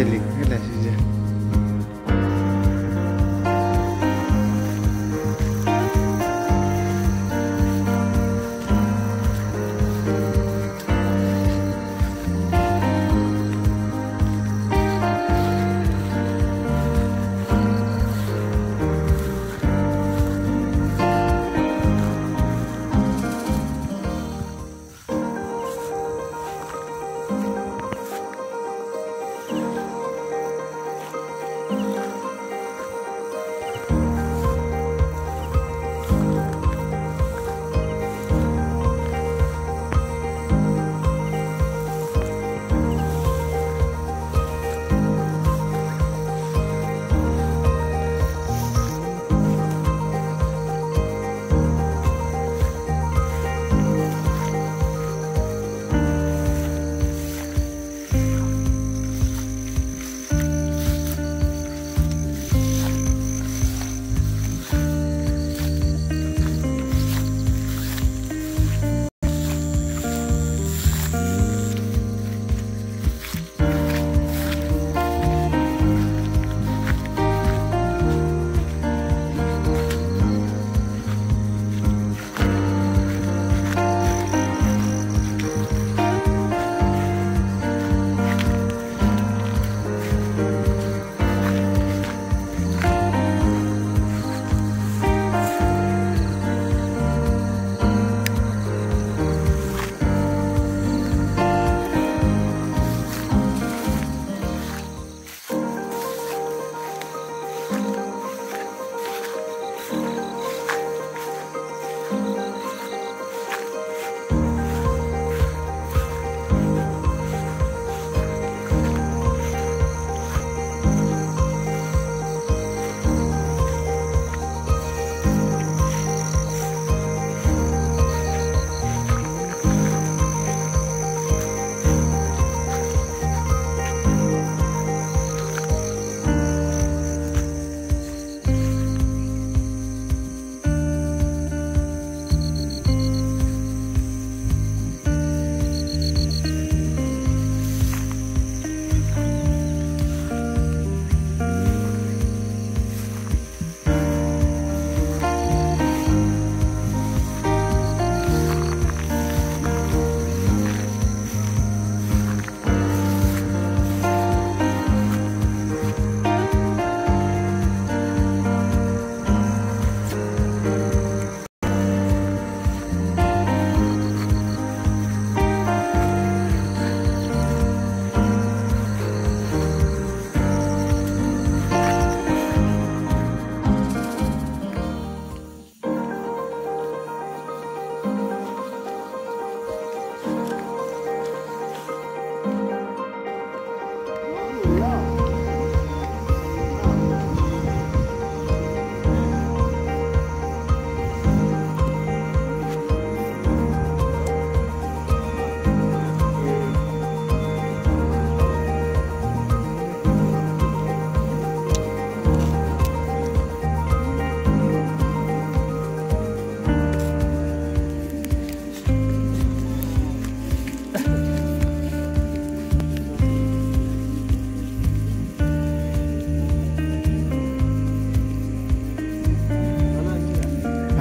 Angélica.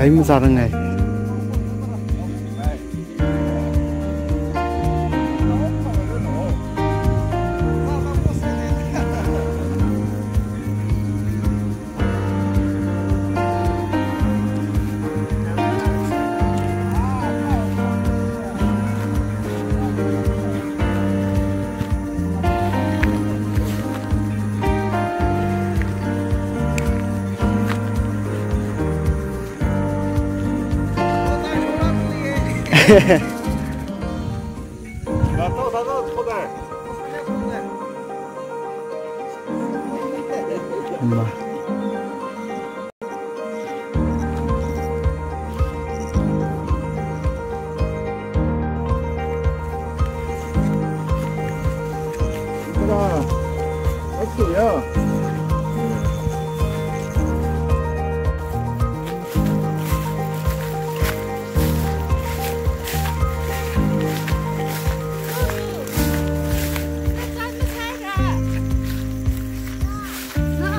Ay mo sarang Yeah.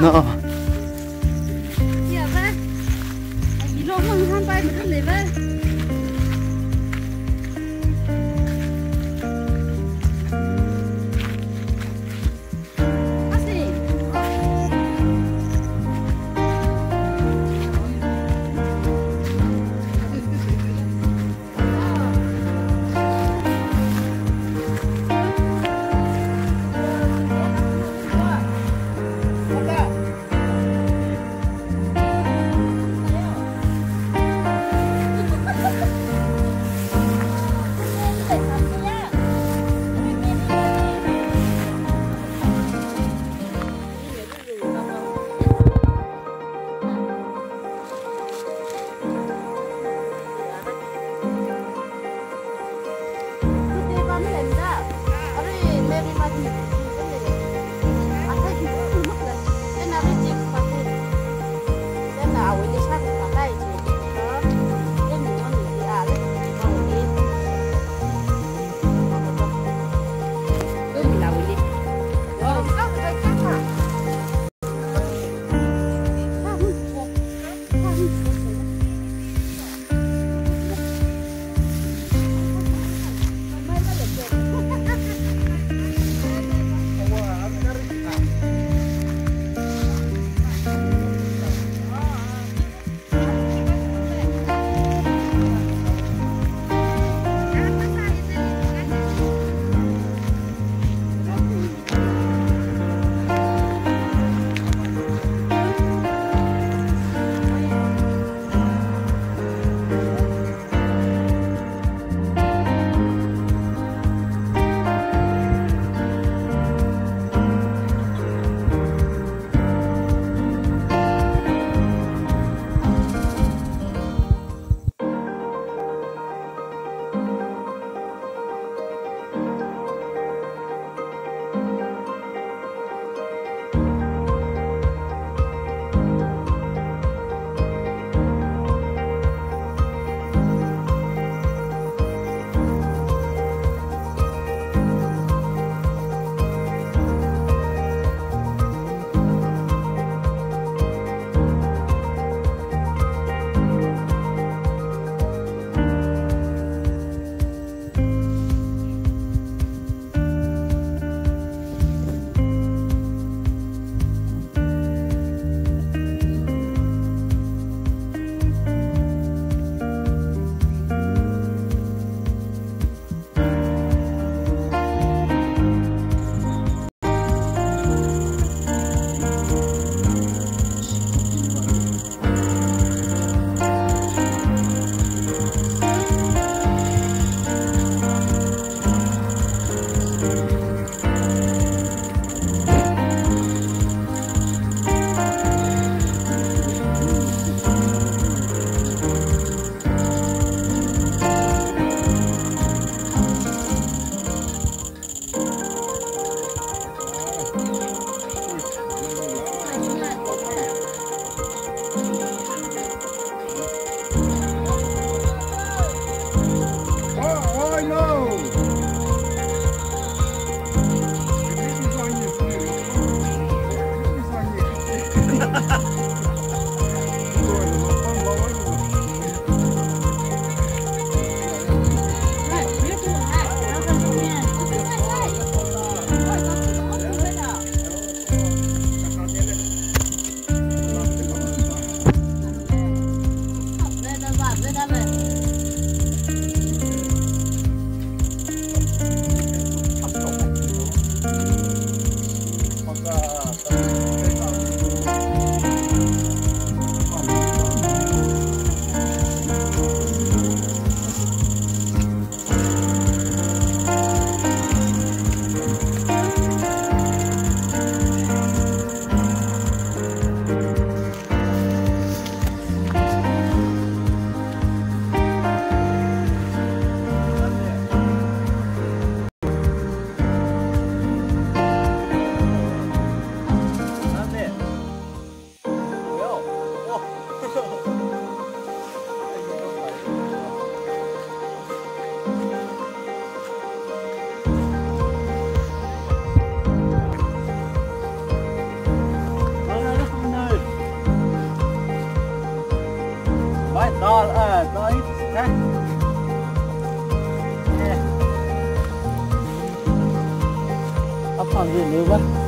那。Các con 吗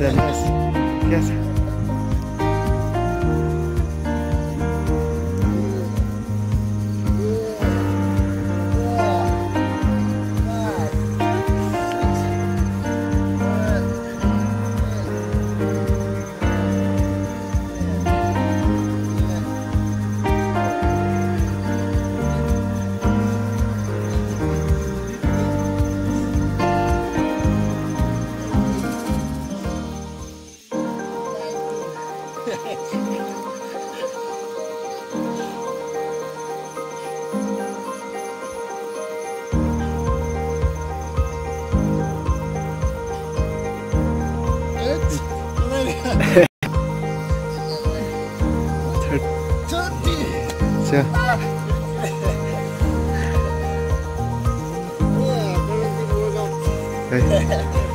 Yes. Yes. 行。哎。